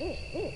Mm-hmm.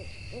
Mm-hmm.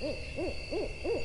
嗯嗯嗯嗯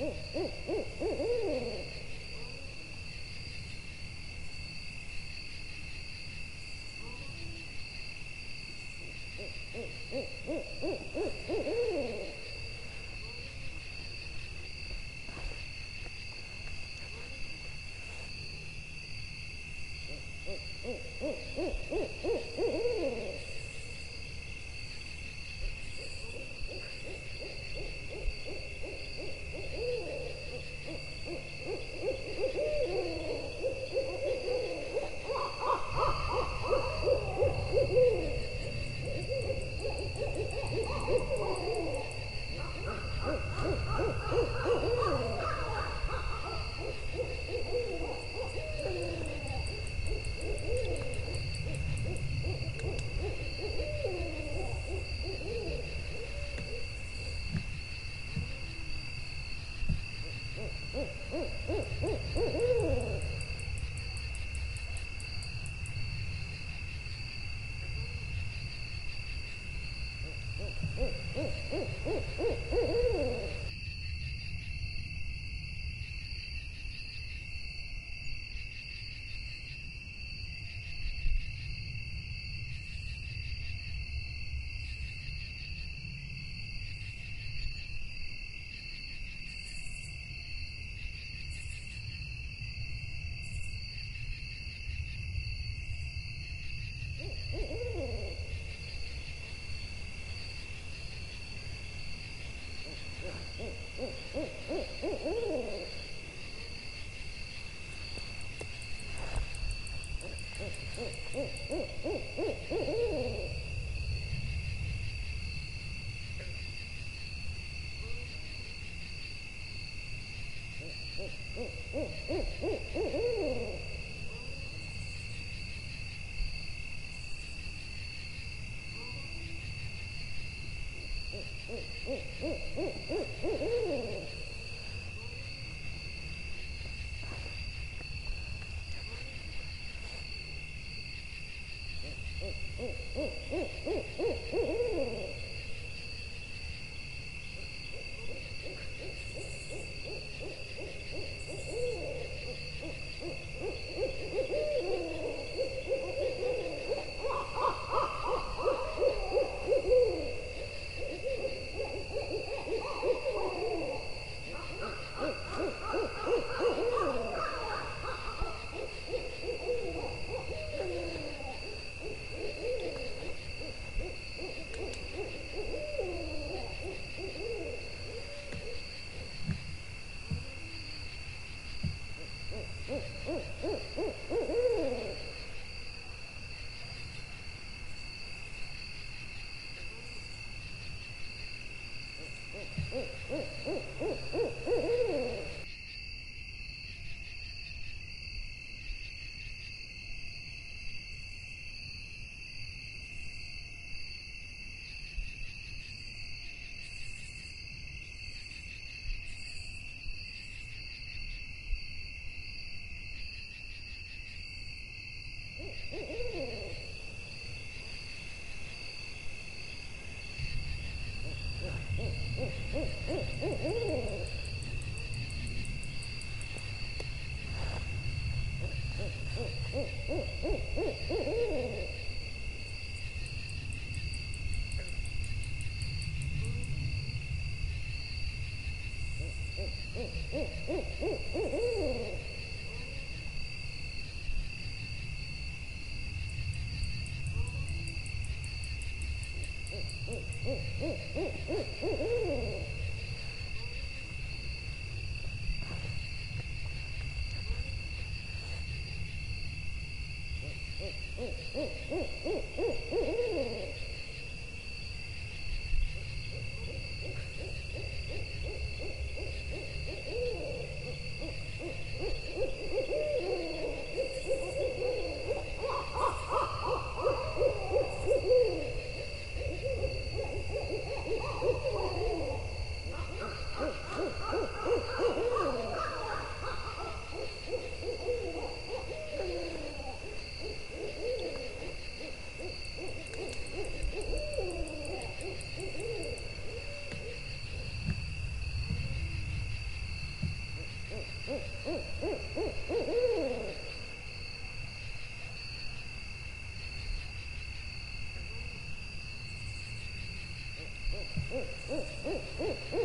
Mm, mm, mm, mm. Uh, uh. Mm-hmm. Mm-mm-mm.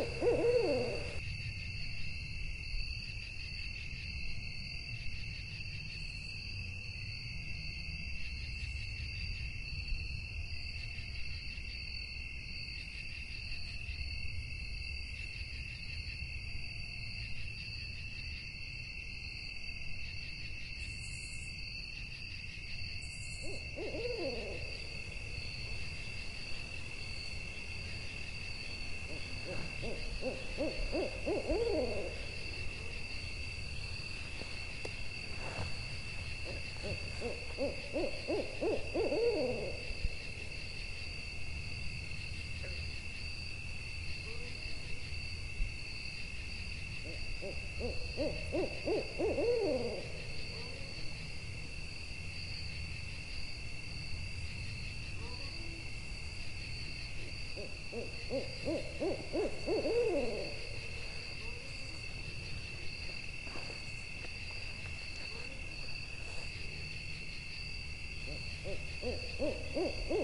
Ooh, ooh.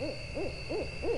Mm, mm, mm, mm.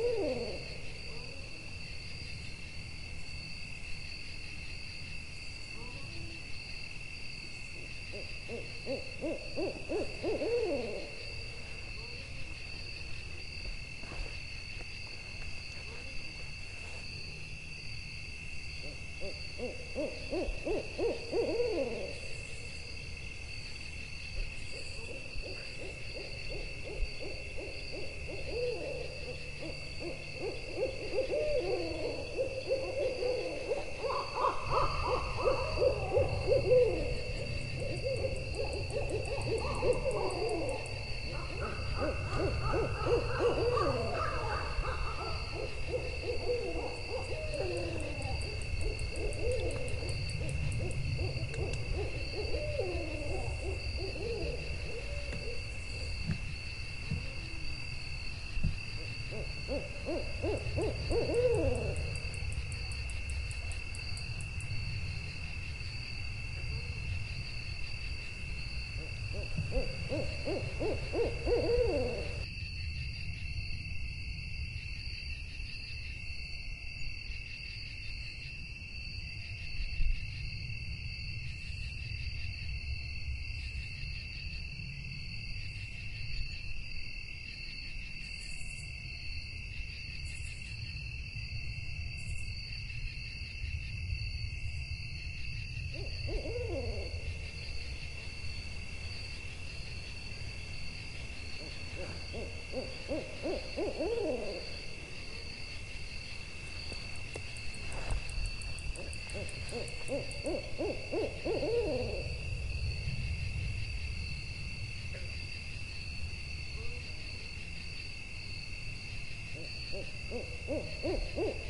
Mm-mm.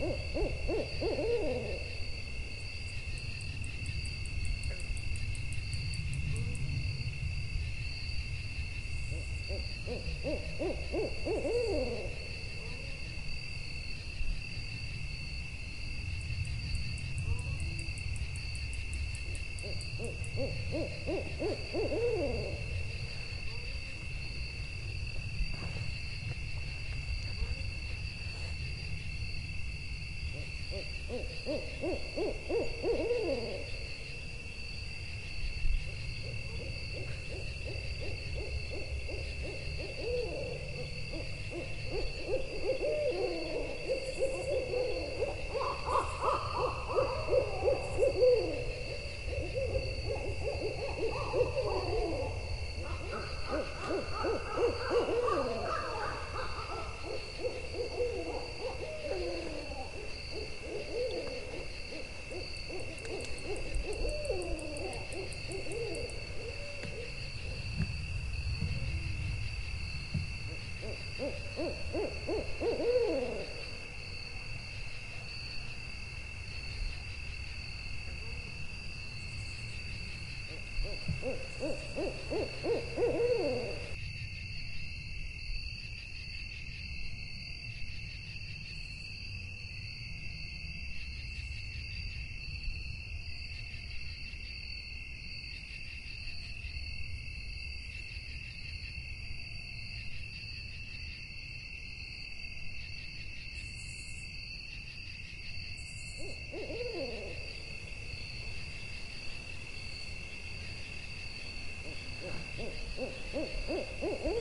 Mm-hmm. Mm-mm-mm-mm-mm.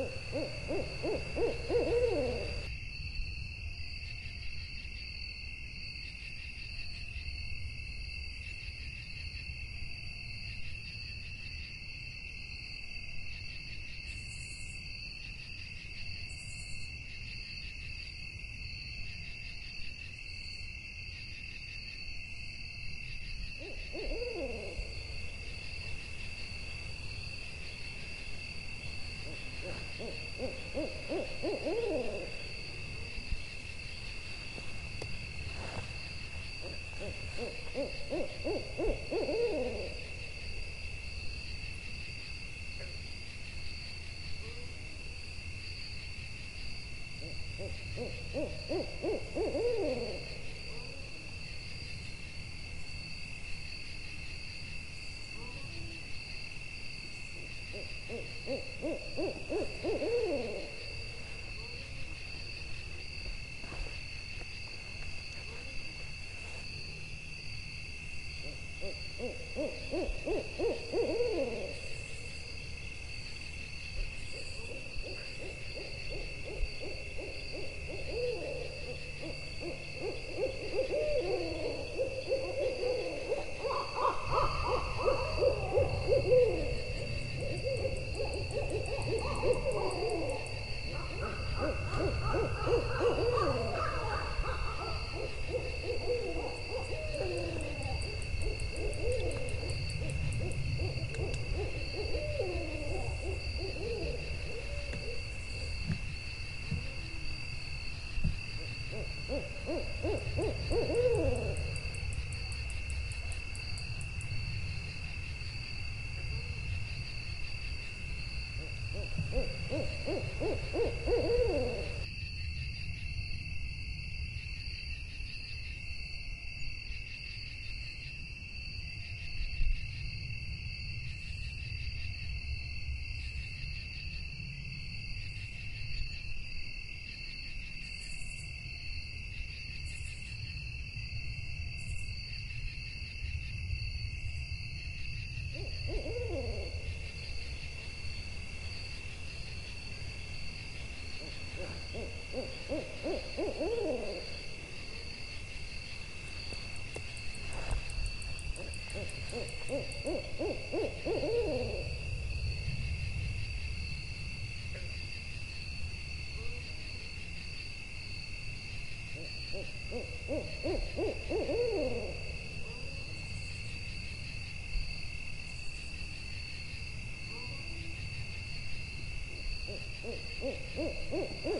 Ooh, ooh, ooh. Mm-hmm. Ooh, ooh, ooh.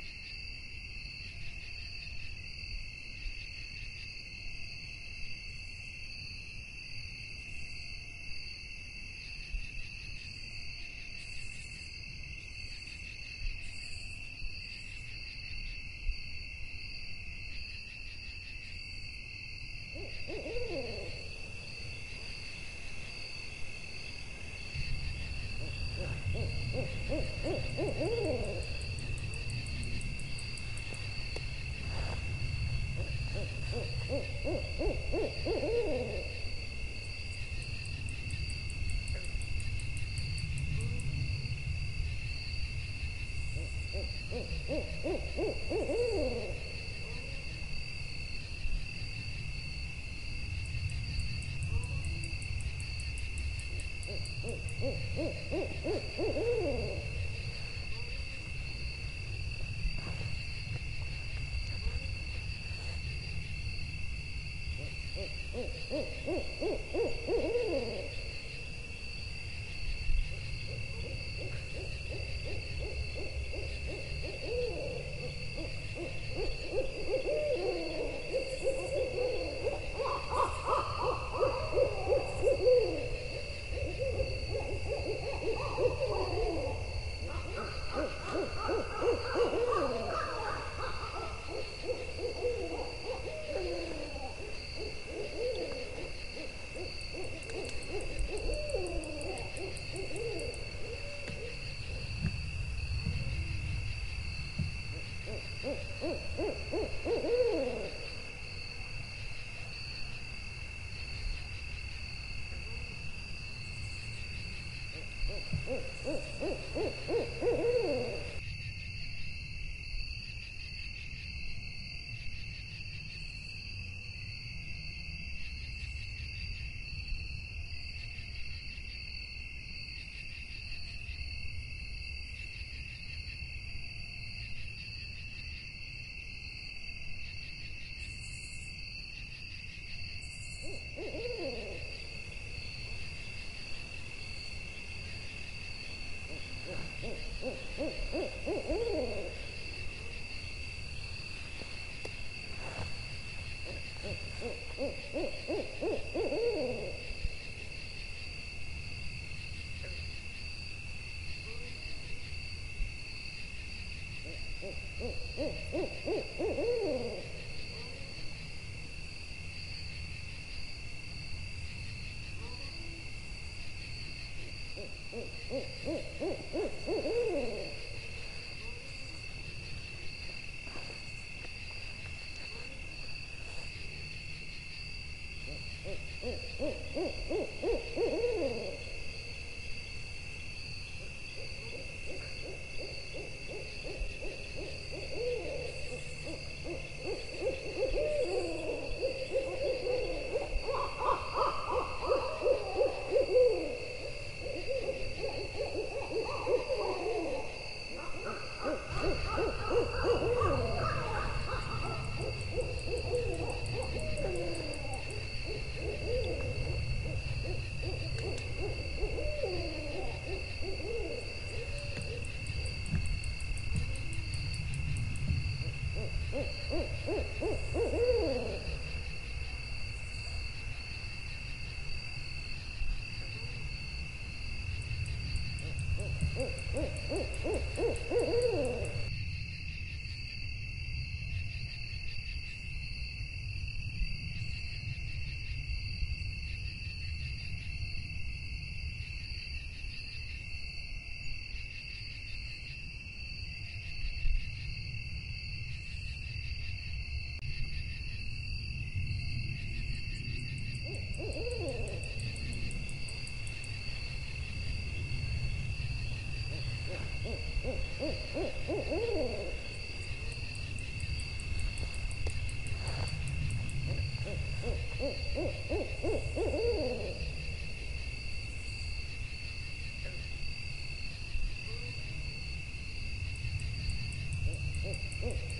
Mm-hmm. Mm-hmm.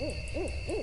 Mm, mm, mm.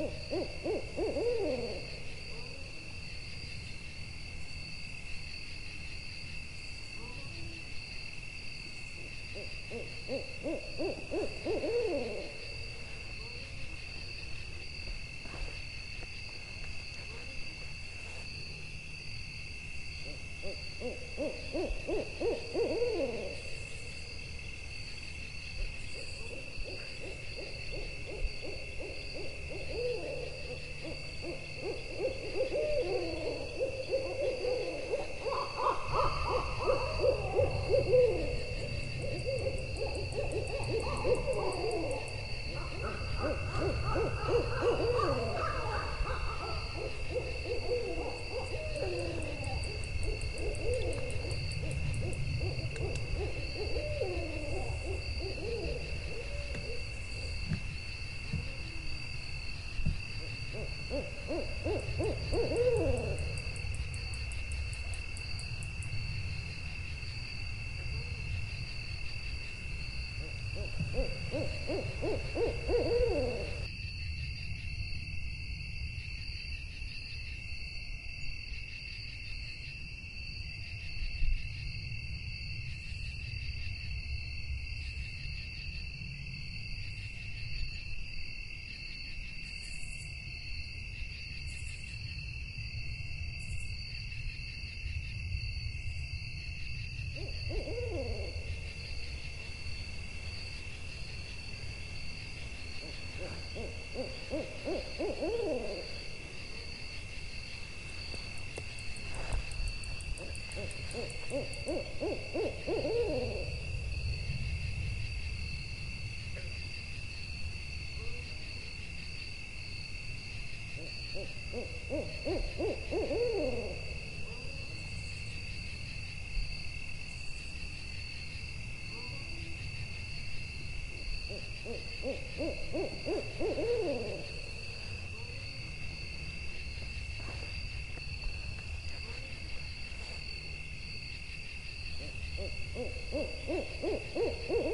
Mm-mm. Ooh, ooh, ooh, ooh.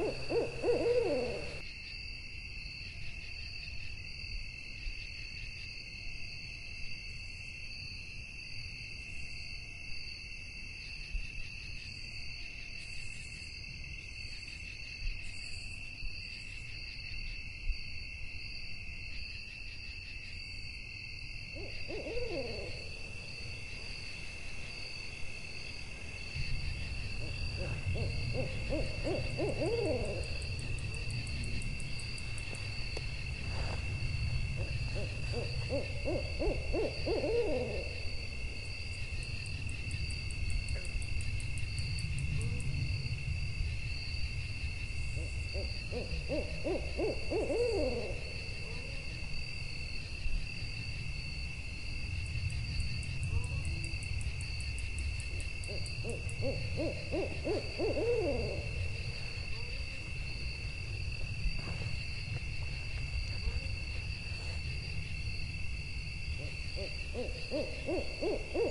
Mm-hmm. Mm, mm, mm, mm. mm.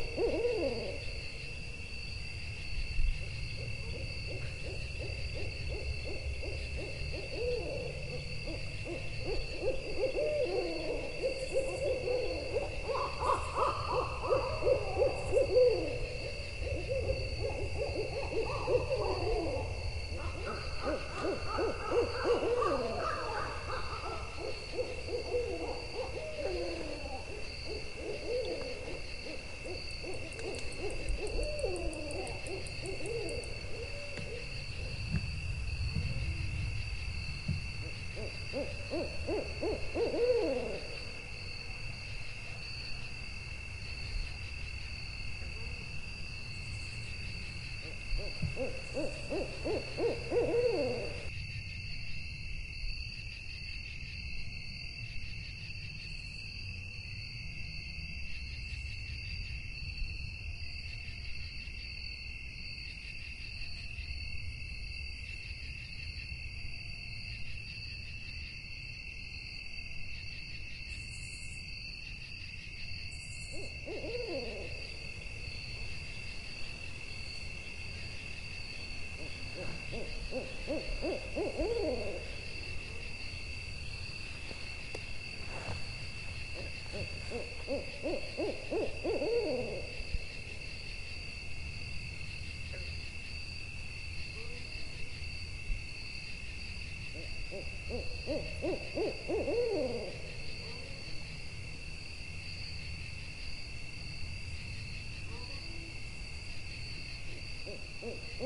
う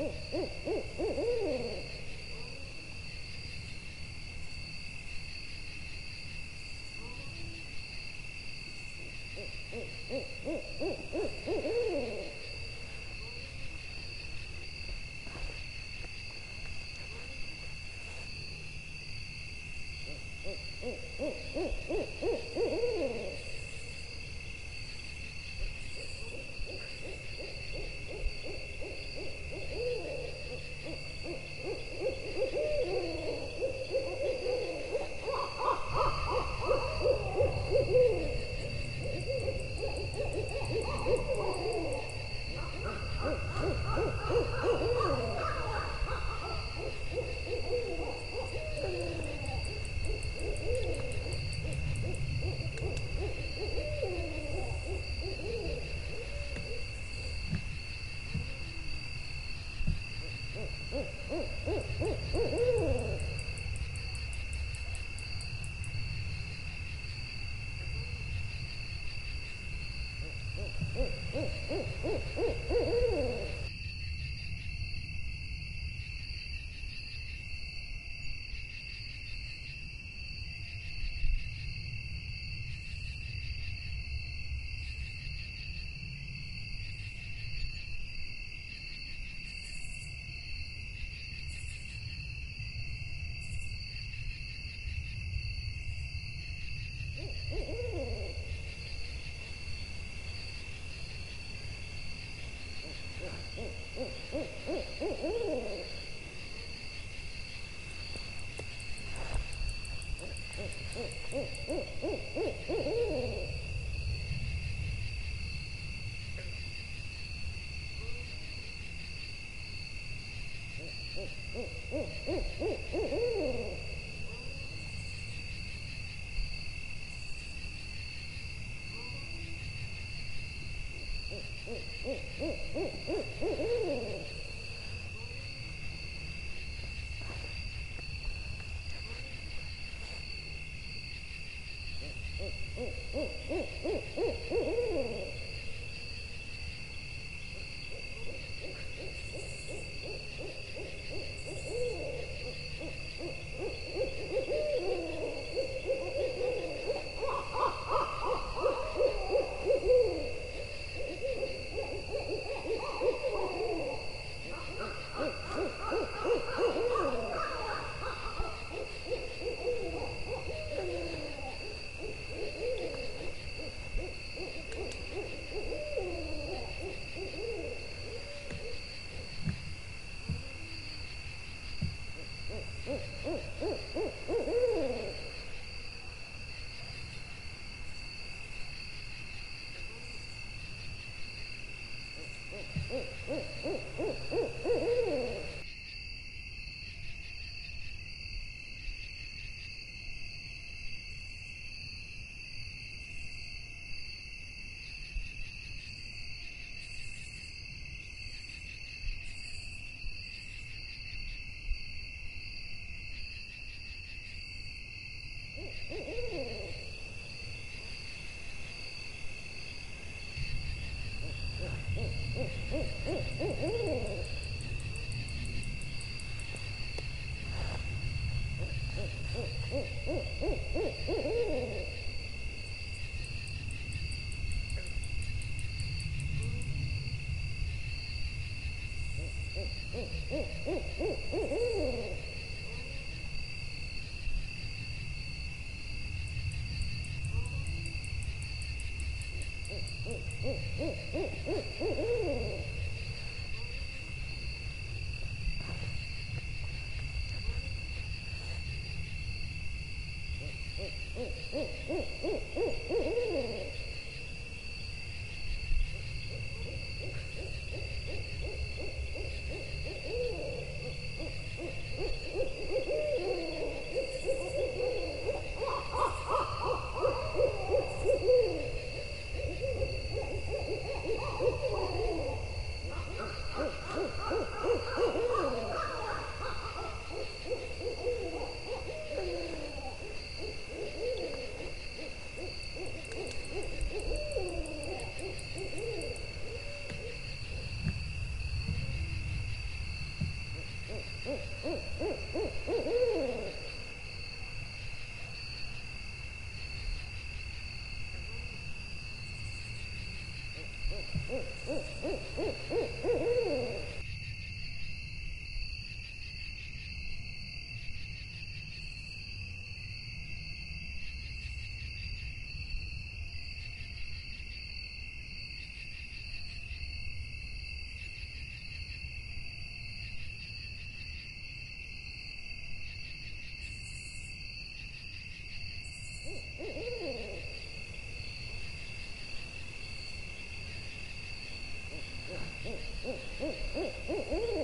Mm, mm, mm, mm. Mm-hmm. 嗯嗯。Mm-mm-mm-mm-mm.